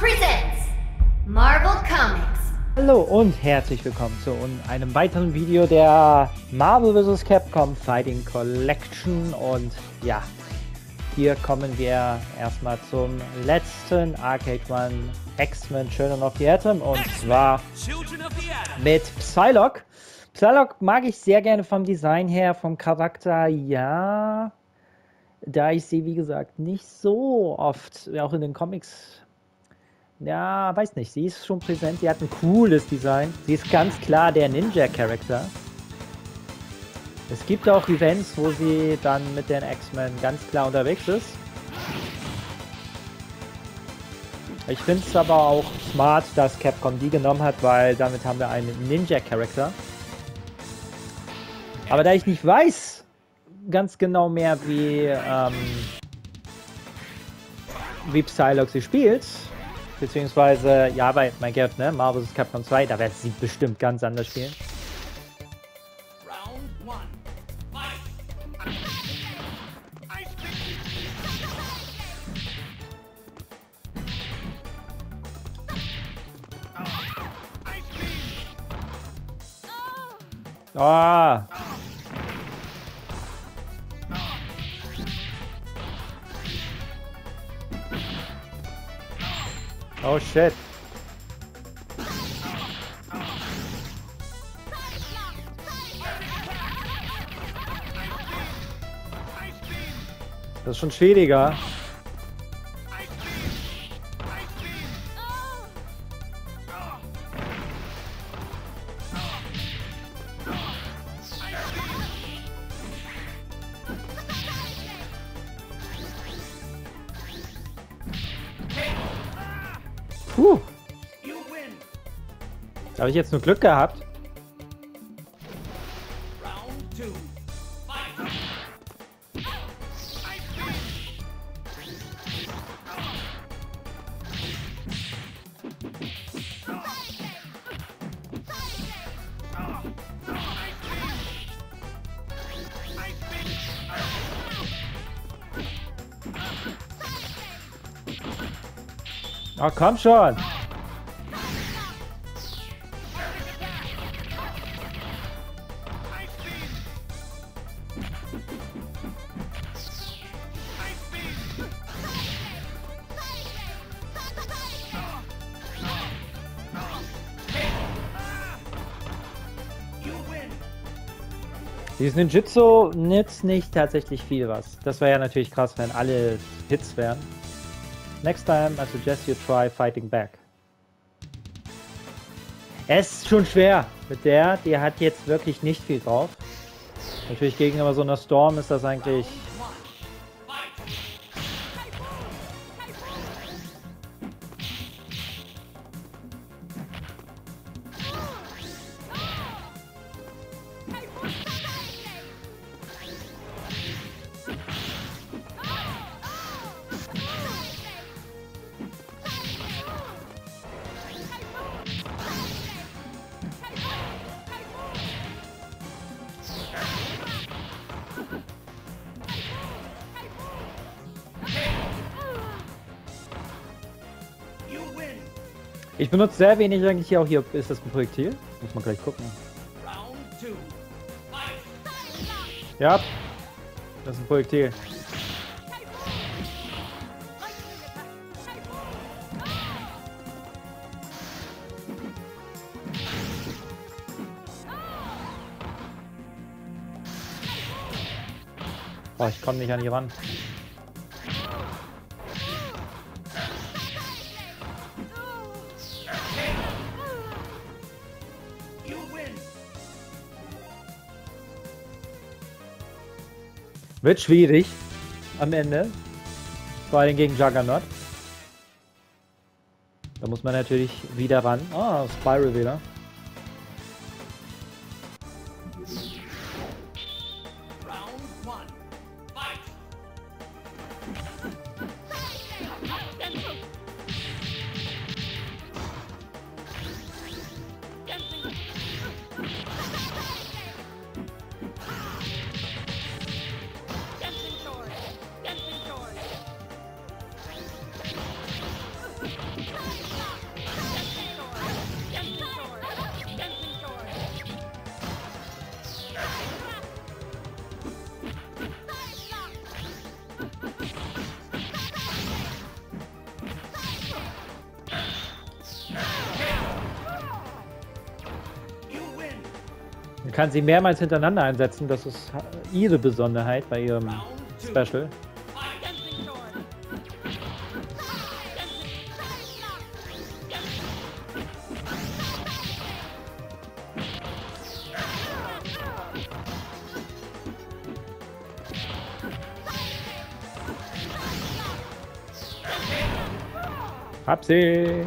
presents Marvel Comics. Hallo und herzlich willkommen zu einem weiteren Video der Marvel vs. Capcom Fighting Collection und ja, hier kommen wir erstmal zum letzten Arcade One X-Men Children of the Atom und zwar mit Psylocke. Psylocke mag ich sehr gerne vom Design her, vom Charakter, ja. Da ich sie, wie gesagt, nicht so oft, auch in den Comics, ja, weiß nicht, sie ist schon präsent, sie hat ein cooles Design. Sie ist ganz klar der Ninja-Charakter. Es gibt auch Events, wo sie dann mit den X-Men ganz klar unterwegs ist. Ich finde es aber auch smart, dass Capcom die genommen hat, weil damit haben wir einen Ninja-Charakter. Aber da ich nicht weiß ganz genau mehr, wie, ähm, wie Psylocke sie spielt, beziehungsweise, ja, bei, mein Gott, ne, Marvel vs. Capcom 2, da wird sie bestimmt ganz anders spielen. Ah. Oh shit. Das ist schon schwieriger. Habe ich jetzt nur Glück gehabt. Oh, komm schon. Dieses Ninjutsu nützt nicht tatsächlich viel was. Das wäre ja natürlich krass, wenn alle Hits wären. Next time I suggest you try fighting back. Es ist schon schwer mit der, die hat jetzt wirklich nicht viel drauf. Natürlich gegenüber so einer Storm ist das eigentlich Ich benutze sehr wenig eigentlich hier auch hier. Ist das ein Projektil? Muss man gleich gucken. Ja. Das ist ein Projektil. Boah, ich komme nicht an die ran. Wird schwierig am Ende. Vor allem gegen Juggernaut. Da muss man natürlich wieder ran. Ah, Spiral wieder. Kann sie mehrmals hintereinander einsetzen. Das ist ihre Besonderheit bei ihrem Special. Hab sie.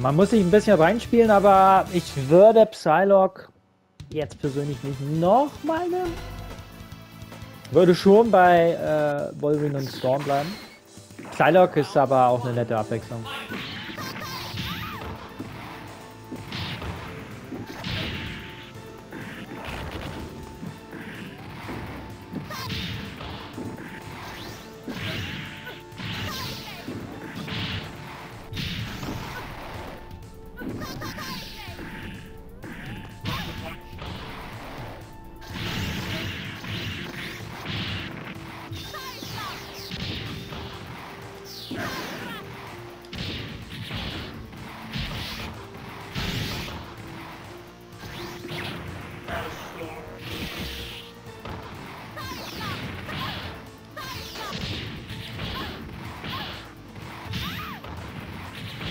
Man muss sich ein bisschen reinspielen, aber ich würde Psylocke jetzt persönlich nicht nochmal nehmen. Würde schon bei äh, Wolverine und Storm bleiben. Psylocke ist aber auch eine nette Abwechslung.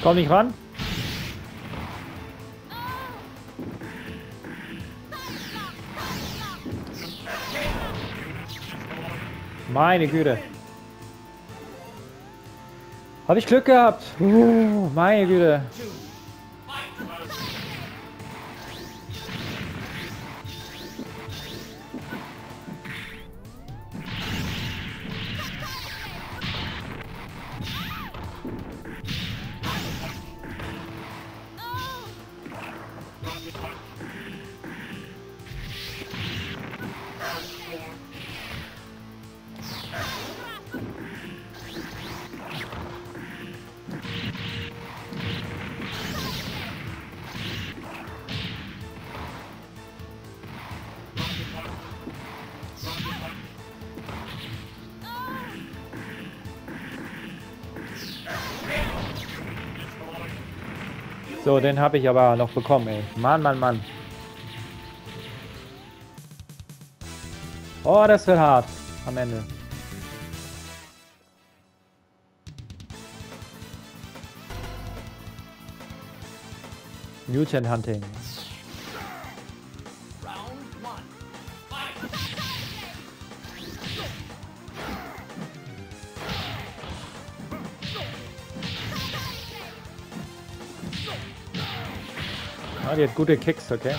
Komm nicht ran. Meine Güte. Habe ich Glück gehabt. Uh, meine Güte. So, den habe ich aber noch bekommen, ey. Mann, Mann, Mann. Oh, das wird hart am Ende. Mutant Hunting. Ah, die hat gute Kicks, okay.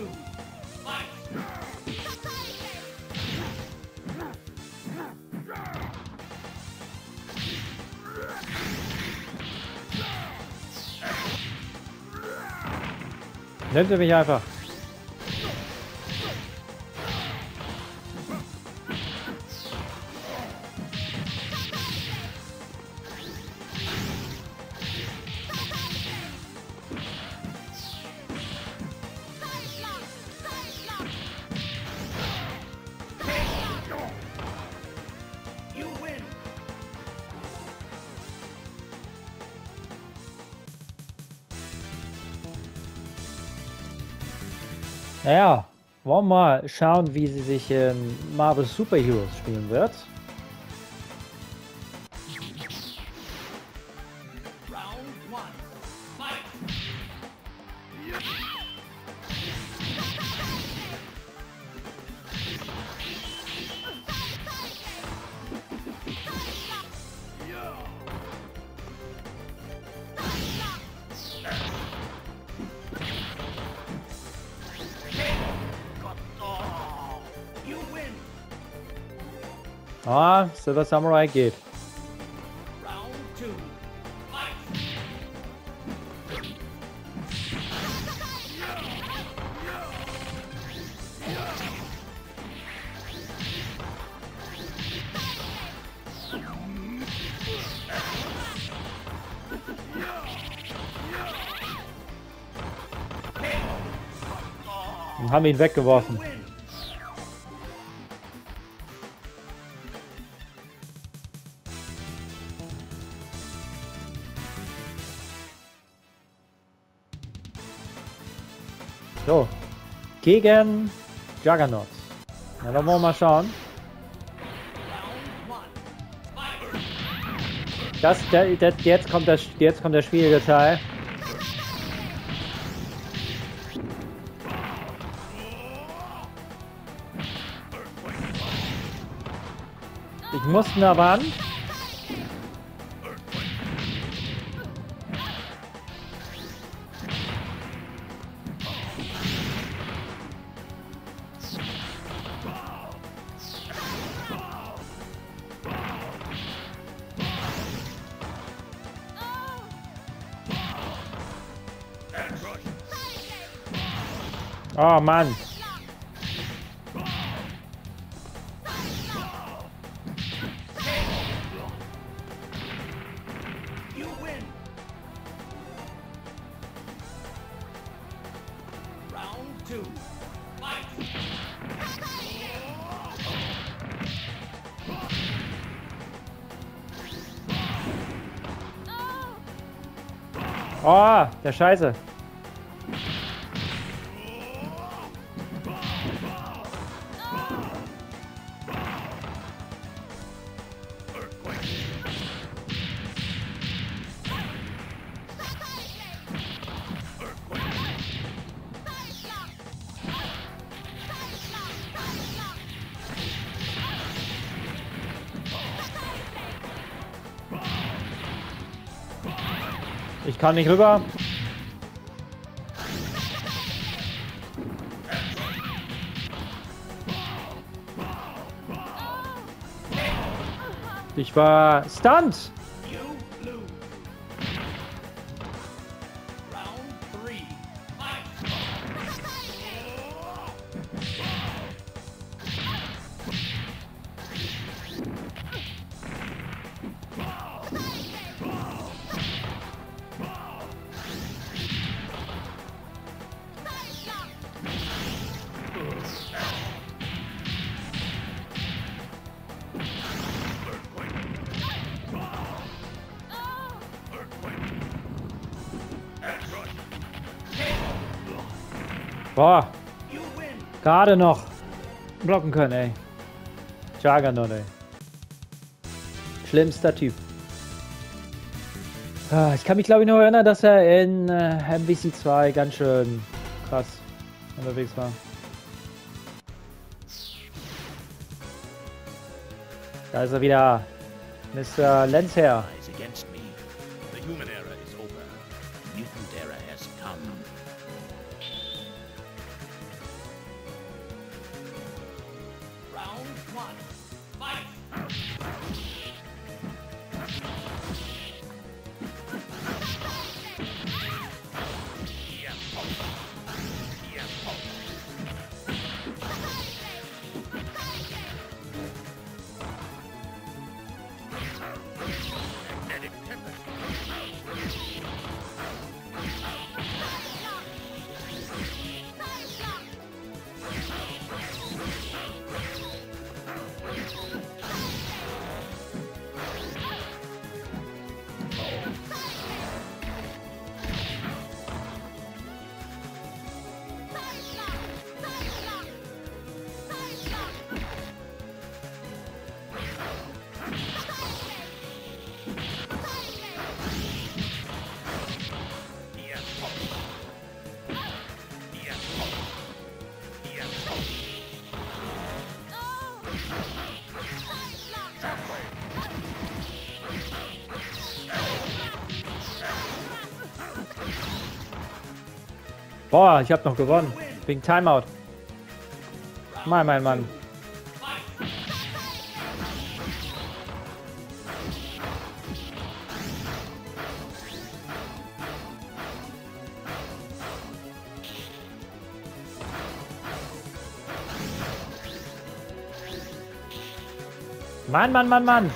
Nennt ihr mich einfach. Naja, wollen wir mal schauen, wie sie sich in Marvel Super Heroes spielen wird. to samurai geht. und haben ihn weggeworfen. Gegen Juggernaut. Na, dann wollen wir mal schauen. Das, der, der, jetzt kommt das, jetzt kommt der schwierige Teil. Ich muss nah ran. Oh Mann. Oh, der Scheiße. Ich kann nicht rüber. Ich war stunt. Boah. Gerade noch blocken können, ey. Juggernaut, ey. Schlimmster Typ. Ah, Ich kann mich glaube ich noch erinnern, dass er in äh, MVC 2 ganz schön krass unterwegs war. Da ist er wieder. Mr. Lensherr. lies Boah, ich habe noch gewonnen. Wegen Timeout. Mein, mein Mann. Mann, Mann, Mann, Mann.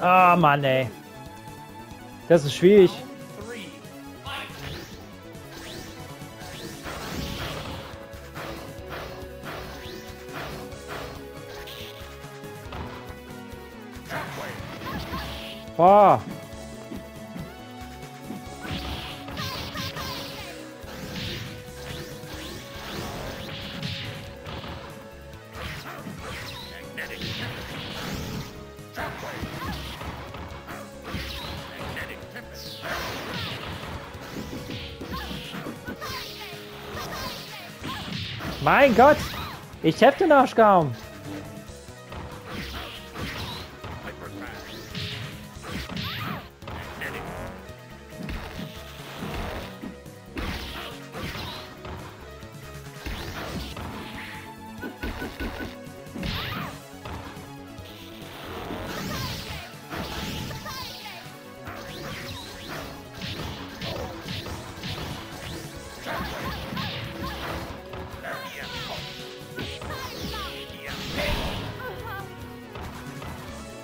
Ah, Mann, ey. Das ist schwierig. Boah. Mein Gott. Ich hab den Arsch kaum.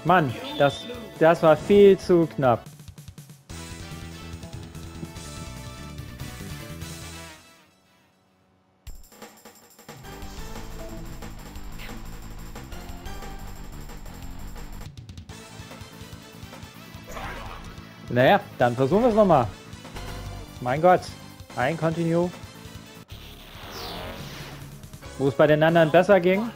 Mann, das, das war viel zu knapp. Naja, dann versuchen wir es nochmal. Mein Gott. Ein Continue. Wo es bei den anderen besser ging.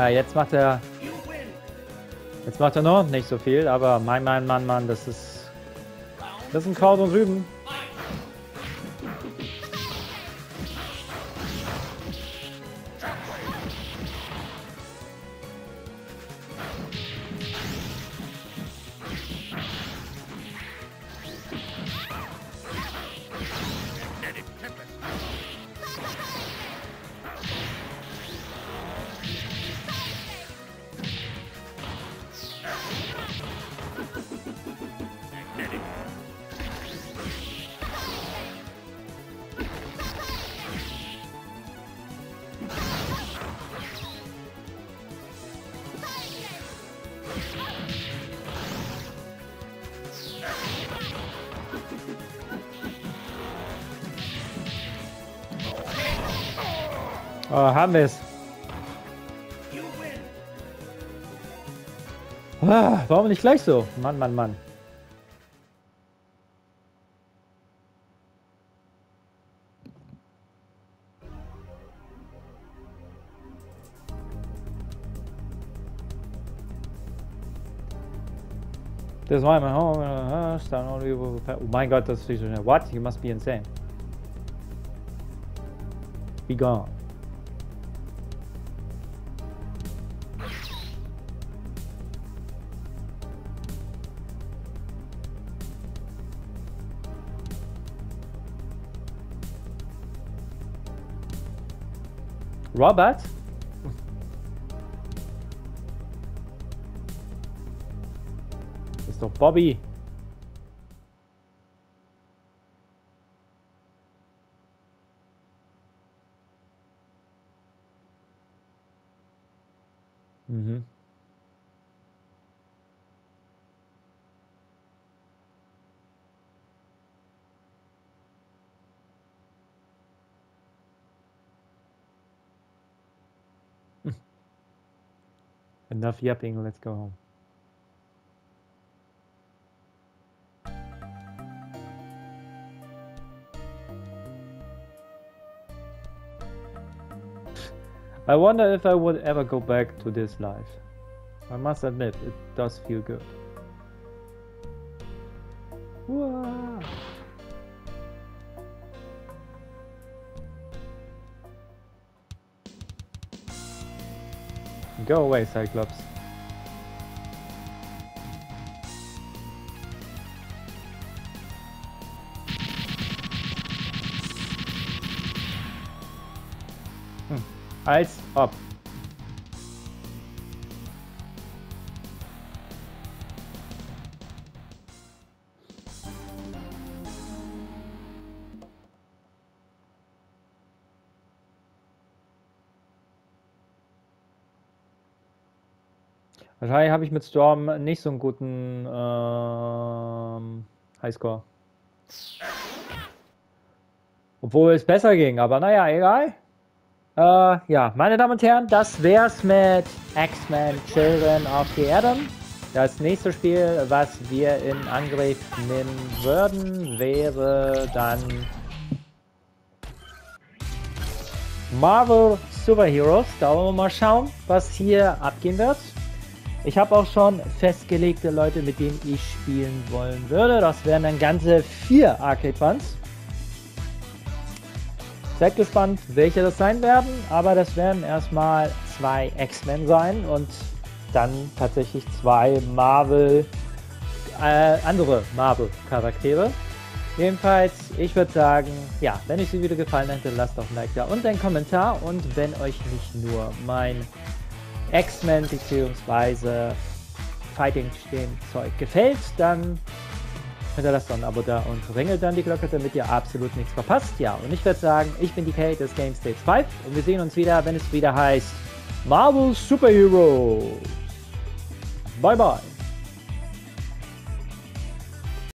Ah, jetzt macht er. Jetzt macht er noch nicht so viel, aber mein, mein, Mann, Mann, das ist. Das ist ein Kraut und Rüben. Oh, haben wir es. Ah, warum nicht gleich so? Mann, Mann, Mann. Das war mein home. Uh. Oh mein Gott, das ist so schnell. What? You must be insane. Be gone. Robert? Doch Bobby. Enough yapping, let's go home. I wonder if I would ever go back to this life. I must admit, it does feel good. Go away, Cyclops. Hm. Als ob. Wahrscheinlich habe ich mit Storm nicht so einen guten ähm, Highscore. Obwohl es besser ging, aber naja, egal. Äh, ja, meine Damen und Herren, das wär's mit X-Men Children of the Atom. Das nächste Spiel, was wir in Angriff nehmen würden, wäre dann Marvel Superheroes. Da wollen wir mal schauen, was hier abgehen wird. Ich habe auch schon festgelegte Leute, mit denen ich spielen wollen würde. Das wären dann ganze vier Arcade Fans. Seid gespannt, welche das sein werden, aber das werden erstmal zwei X-Men sein und dann tatsächlich zwei Marvel, äh, andere Marvel-Charaktere. Jedenfalls, ich würde sagen, ja, wenn euch das Video gefallen hätte, lasst doch ein Like da und einen Kommentar. Und wenn euch nicht nur mein X-Men bzw. Fighting-Zeug gefällt, dann hinterlasst doch ein Abo da und ringelt dann die Glocke, damit ihr absolut nichts verpasst. Ja, und ich würde sagen, ich bin die Kate des Game Stage 5 und wir sehen uns wieder, wenn es wieder heißt Marvel Superheroes. Bye bye.